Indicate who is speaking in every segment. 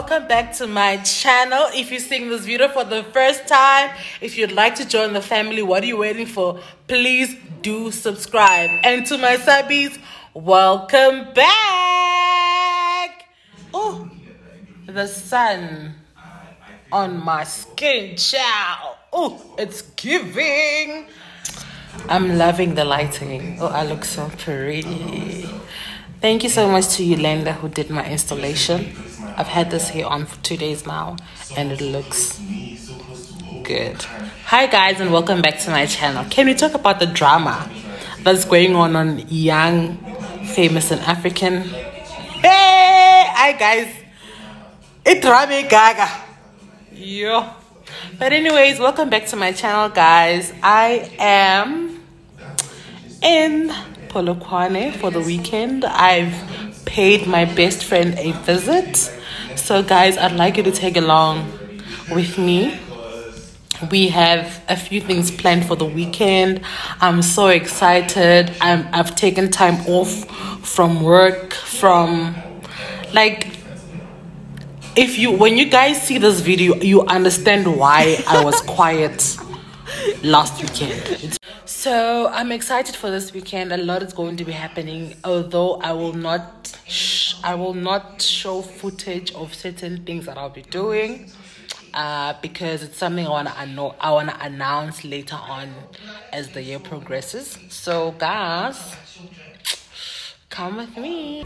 Speaker 1: welcome back to my channel. If you're seeing this video for the first time, if you'd like to join the family, what are you waiting for? Please do subscribe. And to my subbies, welcome back. Oh, the sun on my skin, chow. Oh, it's giving. I'm loving the lighting. Oh, I look so pretty. Thank you so much to Yolanda who did my installation. I've had this hair on for two days now and it looks good. Hi guys and welcome back to my channel. Can we talk about the drama that's going on on Young, Famous and African? Hey! Hi guys. It's Rami Gaga. Yo. But anyways, welcome back to my channel guys. I am in Polokwane for the weekend. I've paid my best friend a visit. So, guys, I'd like you to take along with me. We have a few things planned for the weekend. I'm so excited. I'm, I've taken time off from work, from like if you when you guys see this video you understand why i was quiet last weekend so I'm excited for this weekend. A lot is going to be happening. Although I will not, I will not show footage of certain things that I'll be doing, uh, because it's something I wanna know. I wanna announce later on as the year progresses. So guys, come with me.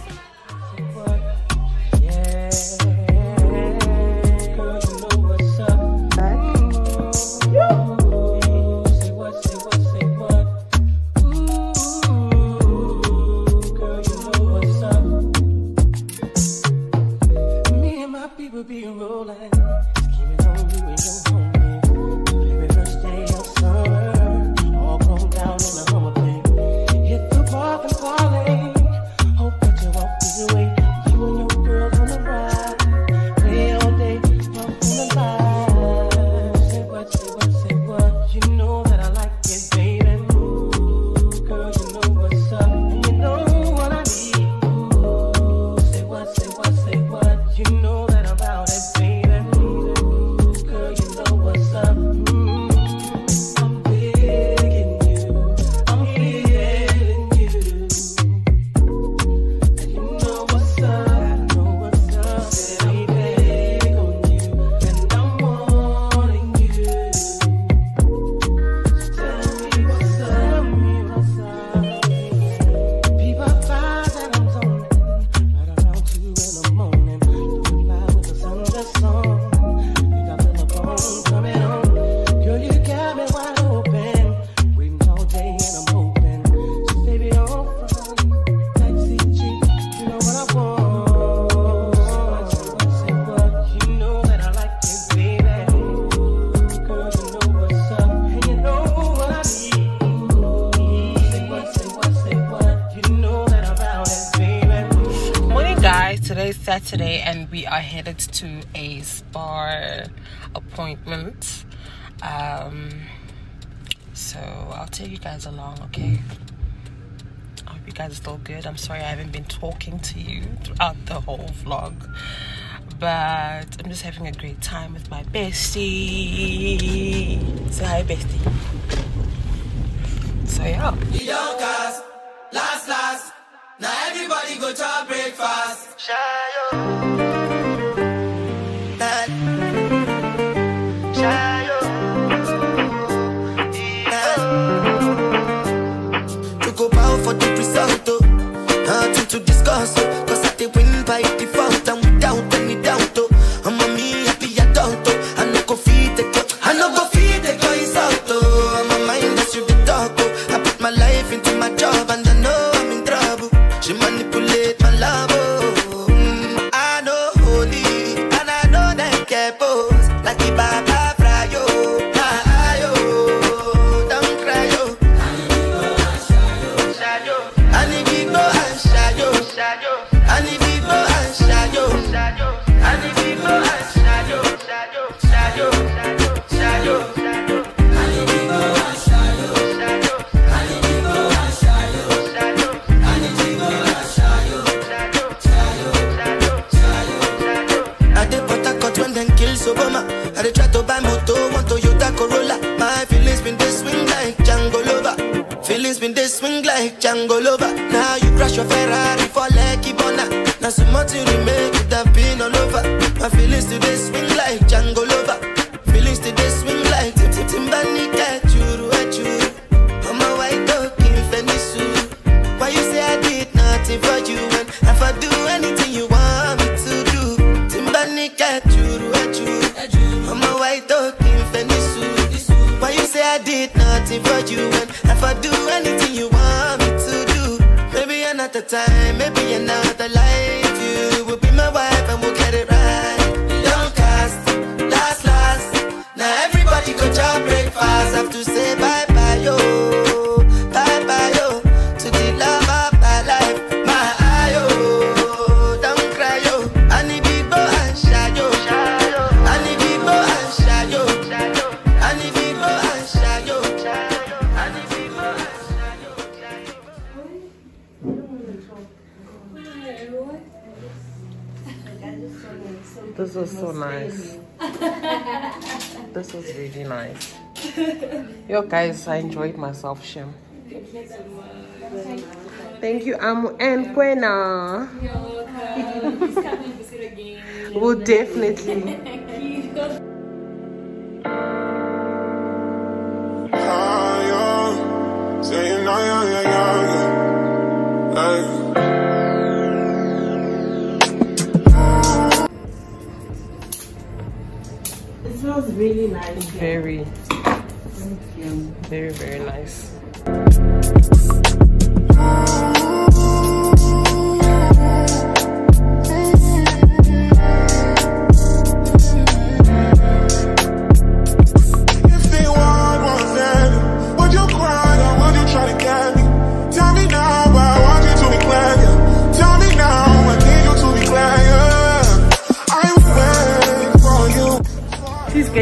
Speaker 1: will be rolling. Saturday and we are headed to a spa appointment. Um, so I'll take you guys along, okay? I hope you guys are still good. I'm sorry I haven't been talking to you throughout the whole vlog. But I'm just having a great time with my bestie. Say hi, bestie. So yeah. Last, last. Now everybody go to breakfast. Shayo.
Speaker 2: like Django Lover. Now you crash your Ferrari for Lucky Bona. Now some much to make it have been all over. My feelings today swing like Django Lover. nothing for you. And if I do anything you want me to do Maybe another time, maybe another life. You will be my wife and we'll get it right. Don't cast, last, last. Now everybody go job breakfast. Have to say bye
Speaker 1: This was so nice. this was really nice. Yo guys, I enjoyed myself, Shem. Thank you, Amu and Kwena.
Speaker 3: You're welcome. Please come and visit again.
Speaker 4: We'll definitely. really nice.
Speaker 1: Very. Very, very nice.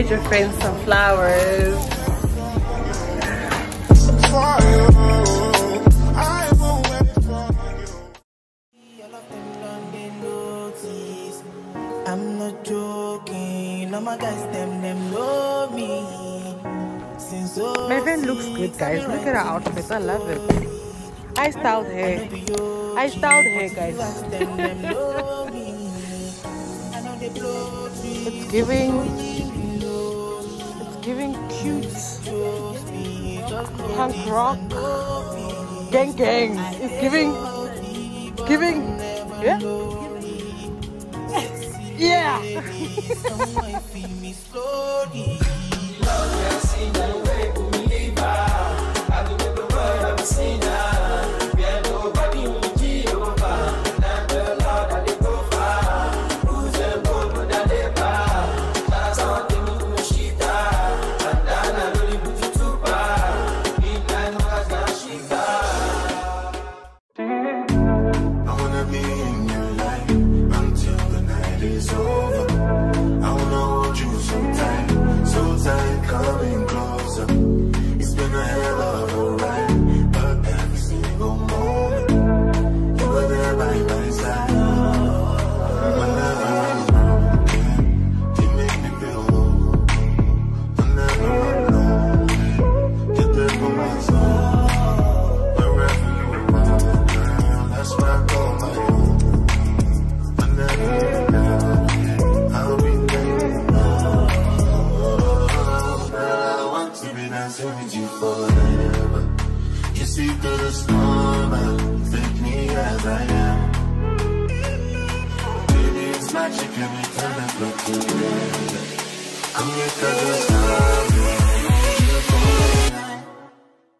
Speaker 3: get
Speaker 1: your friends some flowers.
Speaker 2: I'm not joking, all my guys, them, them know me.
Speaker 1: My friend looks good, guys. Look at her outfit, I love it. I styled hair. I styled hair, guys. it's giving punk rock. Gang gang. It's giving giving yeah yeah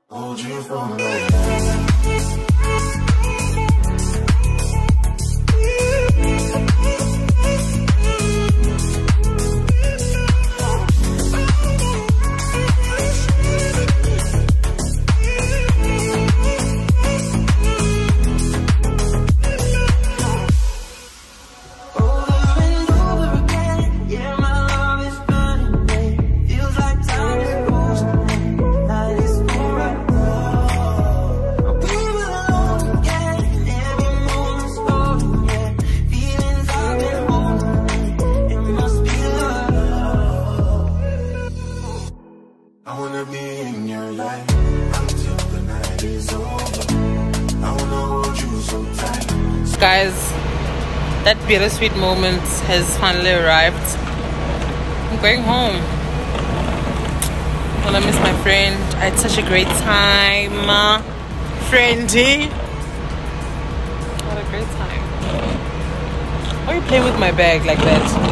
Speaker 3: Hold you for
Speaker 2: a
Speaker 1: that bittersweet moment has finally arrived. I'm going home. Well, I'm miss my friend. I had such a great time. Friendy. What a great time. Why are you playing with my bag like that?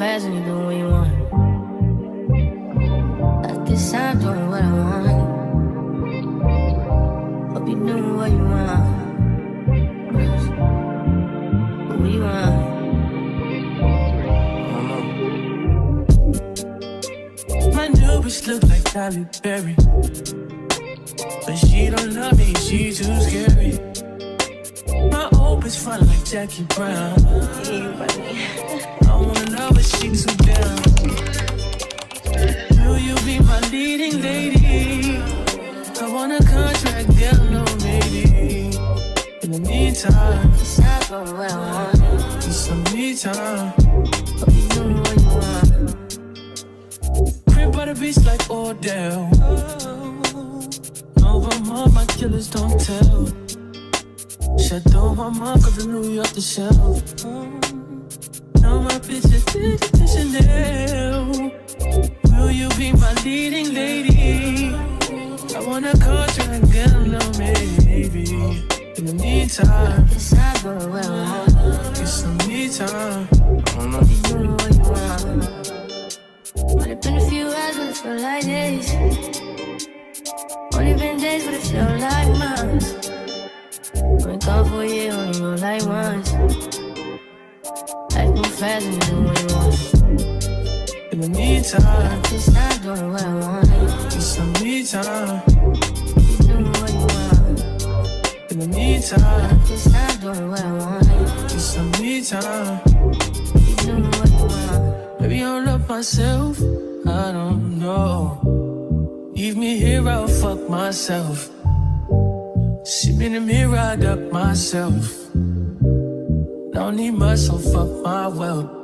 Speaker 5: Fast when you do what you want. At this time, doing what I want. Hope you doing what you want. What you want?
Speaker 6: My new bitch look like Halle Berry. But she don't love me, she too scary. Bitch fun like Jackie Brown. I wanna love but she too down. Will you be my leading lady? I want a contract, down no maybe. In the meantime,
Speaker 5: I want.
Speaker 6: need some me time.
Speaker 5: You doing what you want.
Speaker 6: Crib by the beach like Odell. Over my killers don't tell. My mom, cause I New York the shelf. Now my bitch is to Chanel. Will you be my leading lady? I want a contract, get a little maybe. In the meantime,
Speaker 5: It's not going what I want.
Speaker 6: get
Speaker 5: like once. Life move fast and you what you want.
Speaker 6: In the meantime,
Speaker 5: It's not doing what I want.
Speaker 6: get some me time.
Speaker 5: You doing what you want.
Speaker 6: In the meantime,
Speaker 5: It's not doing what I want.
Speaker 6: get some me time.
Speaker 5: You doing what you want.
Speaker 6: Maybe I'll love myself. I don't know. Leave me here, I'll fuck myself. See me in the mirror, I duck myself. Don't need much, so fuck my wealth.